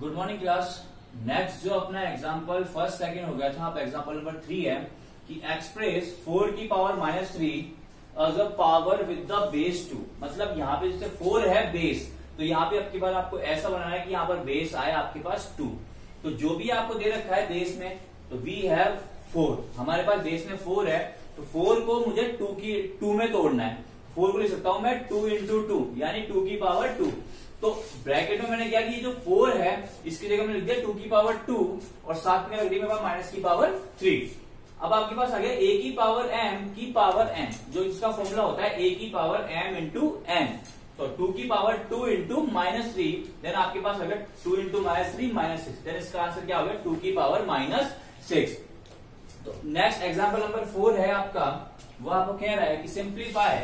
Good morning class next जो अपना example first second हो गया था, अब एग्ज़ाम्पल नंबर थ्री है कि एक्सप्रेस फोर की power minus three as a power with the base two मतलब यहाँ पे जैसे फोर है बेस तो यहाँ पे आपके पास आपको ऐसा बनाना है कि यहाँ पर बेस आए आपके पास टू तो जो भी आपको दे रखा है बेस में तो वी हैव फोर हमारे पास बेस में फोर है तो फोर को मुझे टू की टू में तोड़ना है. फोर को ले सकता हूँ मैं टू इंटू टू यानी टू की पावर टू तो ब्रैकेट में मैंने क्या कि जो फोर है, इसकी जगह मैंने लिख दिया टू की पावर टू, और साथ में रख दी मेरे माइनस की पावर थ्री अब आपके पास आ गया ए की पावर एम की पावर एन जो इसका फॉर्मूला होता है ए की पावर एम इंटू एन तो टू की power two into minus three then आपके पास गया two into minus three minus six then इसका आंसर क्या हो गया? टू की पावर माइनस सिक्स तो नेक्स्ट एग्ज़ाम्पल नंबर फोर है आपका। वो आपको कह रहा है कि सिंप्लीफाई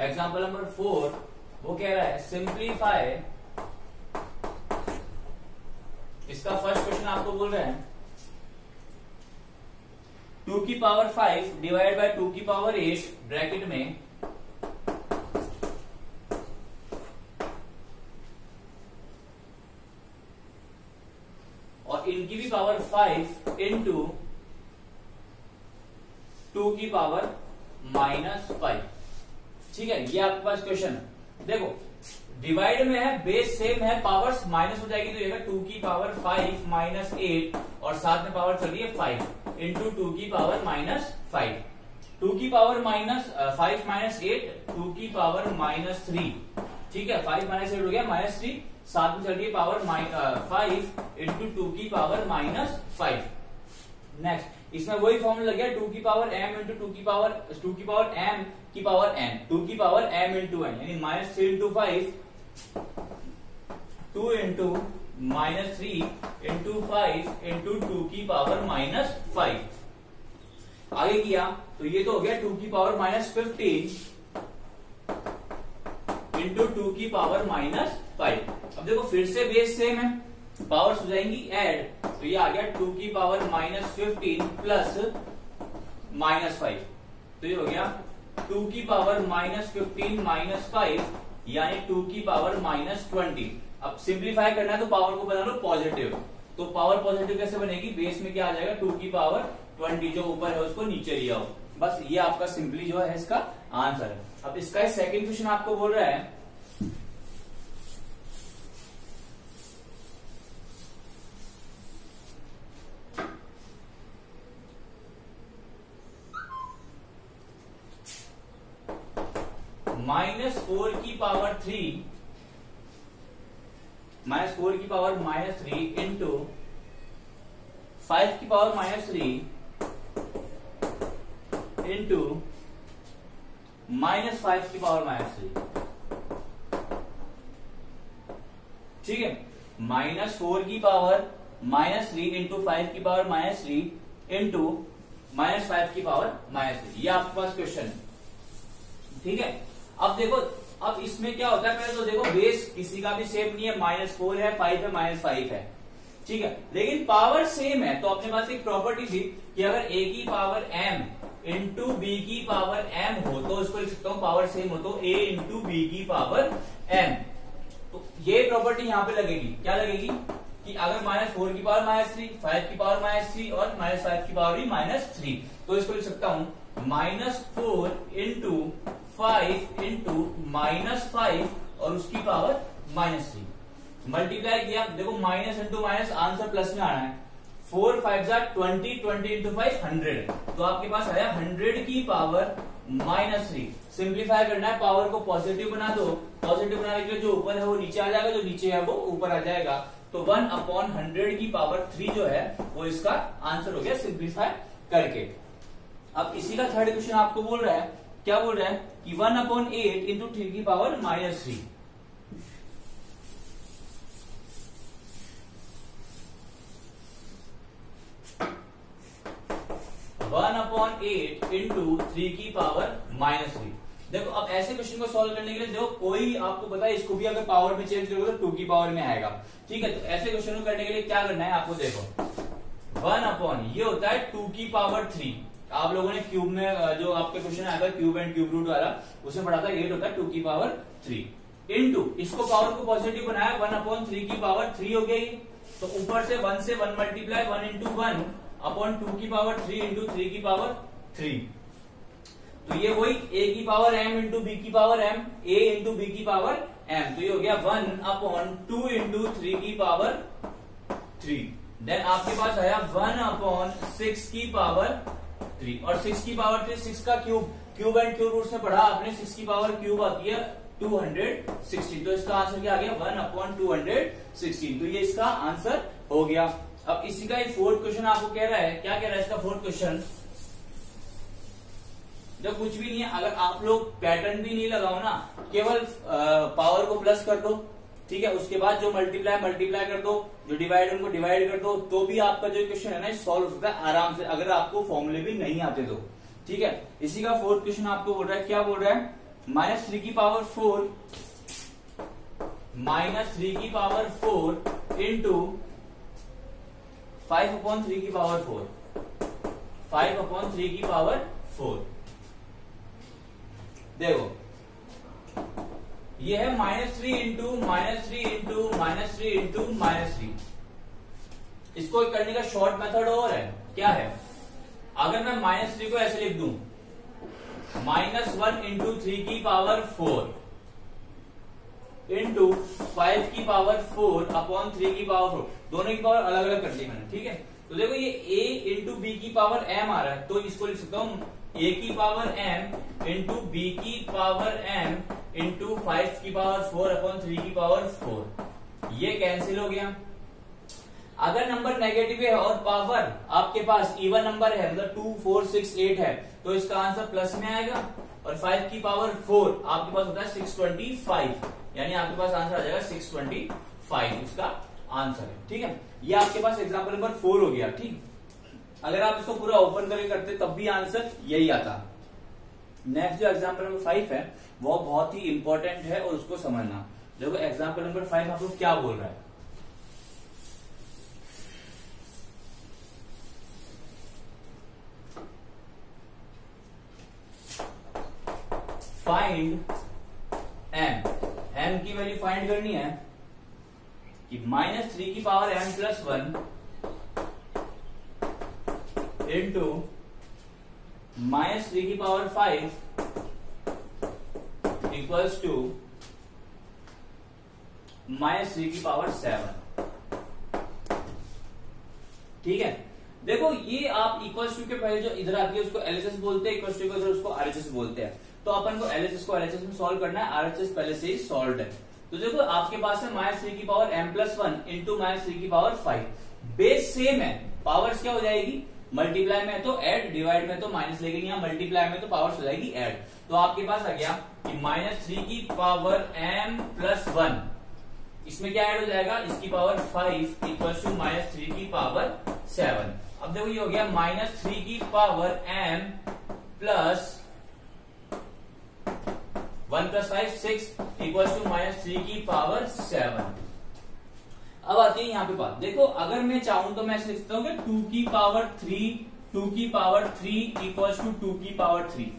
एग्ज़ाम्पल नंबर फोर वो कह रहा है सिंप्लीफाई इसका फ़र्स्ट क्वेश्चन आपको बोल रहे हैं टू की power five divide by two की पावर एट ब्रैकेट में, और इनकी भी पावर फाइव इंटू टू की पावर माइनस फाइव ठीक है, ये आपके पास क्वेश्चन है। देखो डिवाइड में है बेस सेम है पावर्स माइनस हो जाएगी तो ये टू की पावर फाइव माइनस एट और साथ में पावर चल रही है फाइव इंटू टू की पावर माइनस फाइव टू की power minus five minus eight two की पावर माइनस थ्री ठीक है फाइव माइनस एट हो गया माइनस थ्री साथ में चल रही है पावर फाइव इंटू टू की पावर माइनस फाइव नेक्स्ट इसमें वही फॉर्मूला लग गया टू की पावर एम इंटू टू की पावर टू की पावर एम की पावर एन टू की पावर एम इंटू एन यानी minus three into five two into minus three into five into two की पावर माइनस फाइव आगे किया तो ये तो हो गया टू की power minus fifteen into two की पावर माइनस फाइव अब देखो फिर से बेस सेम है पावर्स हो जाएँगी ऐड तो ये आ गया टू की power minus fifteen plus minus five. तो ये हो गया टू की power minus fifteen minus five, यानी टू की पावर माइनस ट्वेंटी। अब सिंप्लीफाई करना है तो पावर को बना लो पॉजिटिव। तो पावर पॉजिटिव कैसे बनेगी? बेस में क्या आ जाएगा? टू की पावर ट्वेंटी, जो ऊपर है उसको नीचे लिया हो। बस ये आपका सिंपली जो है इसका आंसर है। अब इसका सेकेंड क्वेश्चन आपको बोल रहा है माइनस फोर की पावर थ्री, माइनस फोर की power minus three into five की power minus three into minus five की पावर माइनस थ्री। ठीक है? माइनस फोर की power minus three into five की power minus three into minus five की power minus three. ये आपके पास क्वेश्चन है ठीक है? अब देखो, अब इसमें क्या होता है? पहले तो देखो बेस किसी का भी सेम नहीं है माइनस फोर है फाइव है माइनस फाइव है। ठीक है? लेकिन पावर सेम है। तो अपने पास एक प्रॉपर्टी थी कि अगर ए की पावर एम इंटू बी की पावर एम हो तो इसको लिख सकता हूँ पावर सेम हो तो ए इंटू बी की पावर एम तो ये प्रॉपर्टी यहाँ पे लगेगी। क्या लगेगी? कि अगर माइनस फोर की पावर माइनस थ्री फाइव की पावर माइनस थ्री और माइनस फाइव की पावर भी माइनस थ्री तो इसको लिख सकता हूँ minus four into five into minus five और उसकी पावर माइनस थ्री मल्टीप्लाई किया, देखो minus into minus answer plus में आना है. फोर फाइव जा twenty twenty into five hundred तो आपके पास आया हंड्रेड की पावर माइनस थ्री सिंप्लीफाई करना है पावर को पॉजिटिव बना दो. पॉजिटिव बनाने के लिए जो ऊपर है वो नीचे आ जाएगा, जो नीचे है वो ऊपर आ जाएगा. तो वन अपॉन हंड्रेड की पावर थ्री जो है, वो इसका आंसर हो गया सिंप्लीफाई करके. अब इसी का थर्ड क्वेश्चन आपको बोल रहा है क्या बोल रहा है? कि one upon eight into three की power minus three one upon eight into three की पावर माइनस थ्री देखो, अब ऐसे क्वेश्चन को सॉल्व करने के लिए देखो, कोई आपको पता है, इसको भी अगर पावर में चेंज करोगे तो टू की पावर में आएगा। ठीक है तो ऐसे क्वेश्चन को करने के लिए क्या करना है, आपको देखो। वन अपॉन ये होता है टू की पावर थ्री आप लोगों ने क्यूब में जो आपके क्वेश्चन आया था क्यूब एंड क्यूब रूट वाला, उसमें पढ़ा था एट होता है टू की पावर थ्री इंटू इसको पावर को पॉजिटिव बनाया वन अपॉन थ्री की पावर थ्री हो गई. तो ऊपर से वन से one multiply one into one upon two की पावर थ्री इंटू थ्री की पावर थ्री तो ये वही ए की पावर एम इंटू बी की power M A into B की पावर एम तो ये हो गया one upon two into three की पावर थ्री देन आपके पास आया वन अपॉन सिक्स की पावर थ्री और सिक्स की पावर थ्री सिक्स का cube cube and cube root से पढ़ा आपने सिक्स की पावर क्यूब आती है टू हंड्रेड सिक्सटीन तो इसका आंसर क्या आ गया? One upon two hundred sixteen तो ये इसका आंसर हो गया। अब इसी का एक फोर्थ क्वेश्चन आपको कह रहा है। क्या कह रहा है इसका फोर्थ क्वेश्चन जब कुछ भी नहीं है, अगर आप लोग पैटर्न भी नहीं लगाओ ना, केवल पावर को प्लस कर दो। ठीक है, उसके बाद जो मल्टीप्लाई मल्टीप्लाई कर दो, जो डिवाइड उनको डिवाइड कर दो तो भी आपका जो क्वेश्चन है ना सॉल्व हो सकता है आराम से, अगर आपको फॉर्मूले भी नहीं आते तो। ठीक है, इसी का फोर्थ क्वेश्चन आपको बोल रहा है, क्या बोल रहा है? माइनस थ्री की पावर फोर माइनस थ्री की power four into five upon three की power four five upon three की पावर फोर देखो ये है minus three into minus three into minus three into minus three. इसको करने का शॉर्ट मेथड और है। क्या है? अगर मैं माइनस थ्री को ऐसे लिख दू, माइनस वन इंटू थ्री की पावर फोर, इंटू फाइव की पावर फोर अपॉन थ्री की पावर फोर, दोनों की पावर अलग अलग कर ली मैंने, ठीक है? तो देखो ये a इंटू बी की पावर m आ रहा है तो इसको लिख सकता हूँ, a की पावर m इंटू बी की पावर m इंटू फाइव की पावर फोर अपॉन थ्री की पावर फोर ये कैंसिल हो गया। अगर नंबर नेगेटिव है और पावर आपके पास इवन नंबर है मतलब टू फोर सिक्स एट है तो इसका आंसर प्लस में आएगा और फाइव की पावर फोर आपके पास होता है सिक्स ट्वेंटी फाइव यानी आपके पास आंसर आ जाएगा सिक्स ट्वेंटी फाइव इसका आंसर है। ठीक है? ये आपके पास एग्ज़ाम्पल नंबर फोर हो गया, ठीक? अगर आप इसको पूरा ओपन करके करते, तब भी आंसर यही आता। नेक्स्ट जो एग्ज़ाम्पल नंबर फाइव है वो बहुत ही इंपॉर्टेंट है और उसको समझना। देखो एग्ज़ाम्पल नंबर फाइव आपको क्या बोल रहा है? फाइंड एम एम की वैल्यू फाइंड करनी है कि माइनस थ्री की power M plus one into minus three की power five equals to minus three की पावर सेवन ठीक है? देखो, ये आप इक्वल्स टू के पहले जो इधर आती है, उसको एलएचएस बोलते हैं इक्वल्स टू के उसको आरएचएस बोलते हैं। तो अपन को एलएचएस को एलएचएस में सॉल्व करना है आरएचएस पहले से ही सॉल्व है। तो देखो, आपके पास है माइनस थ्री की power M plus one into minus three की पावर फाइव बेस सेम है पावर्स क्या हो जाएगी? मल्टीप्लाई में तो एड डिवाइड में तो माइनस लेकिन यहाँ मल्टीप्लाई में तो पावर हो जाएगी एड तो आपके पास आ गया कि माइनस थ्री की पावर एम प्लस वन इसमें क्या ऐड हो जाएगा? इसकी power five equal to minus three की पावर सेवन अब देखो ये हो गया माइनस थ्री की power M plus one plus five six equal to minus three की पावर सेवन अब आती है यहाँ पे बात। देखो, अगर मैं चाहूँ तो मैं ऐसे लिखता हूँ टू की पावर थ्री, टू की power three equal to two की पावर थ्री।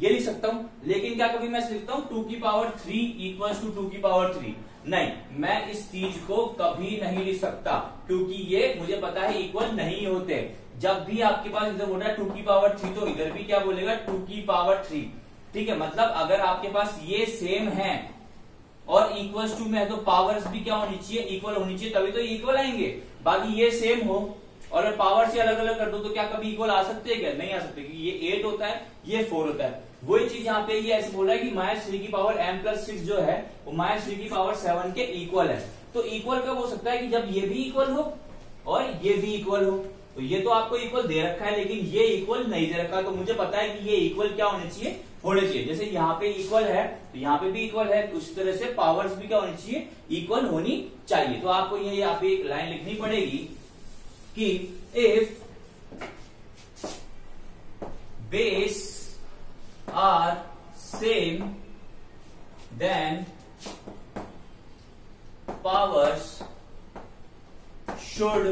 ये लिख सकता हूँ, लेकिन क्या कभी मैं लिखता हूँ, टू की power three equal to two की पावर थ्री। नहीं, मैं इस चीज़ को कभी नहीं लिख सकता, क्योंकि ये मुझे पता है इक्वल नहीं होते। जब भी आपके पास इधर बोल रहा है टू की पावर थ्री तो इधर भी क्या बोलेगा, टू की पावर थ्री। ठीक है मतलब अगर आपके पास ये सेम है और इक्वल टू में है तो पावर्स भी क्या होनी चाहिए? इक्वल होनी चाहिए, तभी तो इक्वल आएँगे। बाकी ये सेम हो, और अगर पावर से अलग अलग कर दो तो क्या कभी इक्वल आ सकते हैं क्या? नहीं आ सकते, क्योंकि ये एट होता है, ये फोर होता है। वही चीज़ यहाँ पे ये ऐसे बोल रहा है कि माइनस थ्री की पावर एम प्लस सिक्स जो है, वो माइनस थ्री की पावर सेवन के इक्वल है। तो इक्वल कब हो सकता है कि जब ये भी इक्वल हो, और ये भी इक्वल हो? तो ये तो आपको इक्वल दे रखा है, लेकिन ये इक्वल नहीं दे रखा। तो मुझे पता है कि ये इक्वल क्या होने चाहिए? होने चाहिए। जैसे यहाँ पे इक्वल है तो यहाँ पे भी इक्वल है उस तरह से पावर्स भी क्या होनी चाहिए? इक्वल होनी चाहिए। तो आपको ये यहाँ पे एक लाइन लिखनी पड़ेगी कि if base are same then powers should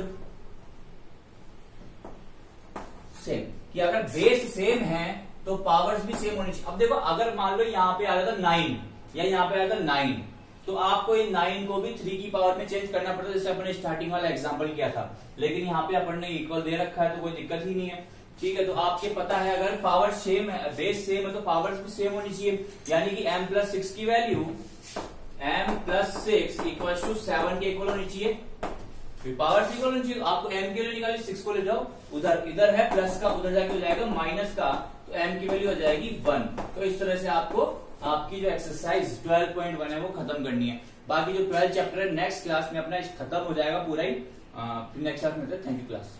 same कि अगर बेस सेम है तो पावर्स भी सेम होनी चाहिए। अब देखो, अगर मान लो यहाँ पे आ जाता नाइन या यहाँ पे आ जाता नाइन तो आपको इन नाइन को भी थ्री की पावर में चेंज करना पड़ता जैसे अपने स्टार्टिंग वाला एग्ज़ाम्पल किया था। लेकिन यहाँ पे अपन ने इक्वल दे रखा है तो कोई दिक्कत ही नहीं है। ठीक है तो आपके पता है, अगर पावर सेम है बेस सेम है तो पावर्स भी सेम होनी चाहिए। यानी कि m प्लस सिक्स की value m plus six equal to seven के इक्वल होनी चाहिए। पावर थ्री होनी ज़ीरो आपको एम के लिए निकालिए सिक्स को ले जाओ, उधर, इधर है प्लस का, उधर जाके हो जाएगा माइनस का तो एम की वैल्यू हो जाएगी वन तो इस तरह से आपको, आपकी जो एक्सरसाइज 12.1 है, वो खत्म करनी है। बाकी जो ट्वेल्थ चैप्टर है नेक्स्ट क्लास में अपना, खत्म हो जाएगा पूरा ही नेक्स्ट क्लास में थैंक यू क्लास